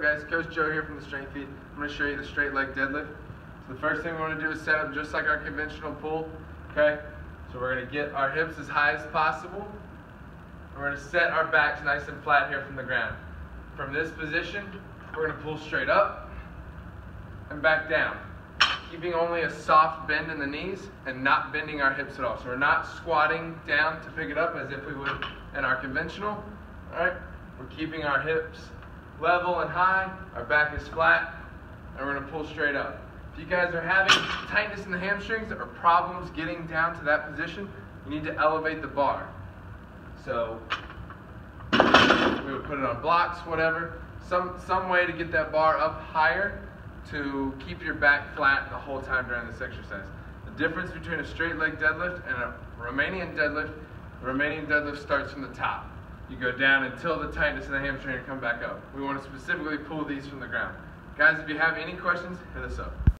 guys, Coach Joe here from the Strength Feed. I'm going to show you the straight leg deadlift. So the first thing we want to do is set up just like our conventional pull, okay? So we're going to get our hips as high as possible. We're going to set our backs nice and flat here from the ground. From this position, we're going to pull straight up and back down, keeping only a soft bend in the knees and not bending our hips at all. So we're not squatting down to pick it up as if we would in our conventional, all right? We're keeping our hips level and high, our back is flat, and we're gonna pull straight up. If you guys are having tightness in the hamstrings or problems getting down to that position, you need to elevate the bar. So we would put it on blocks, whatever. Some, some way to get that bar up higher to keep your back flat the whole time during this exercise. The difference between a straight leg deadlift and a Romanian deadlift, the Romanian deadlift starts from the top. You go down until the tightness in the hamstring and come back up. We want to specifically pull these from the ground. Guys, if you have any questions, hit us up.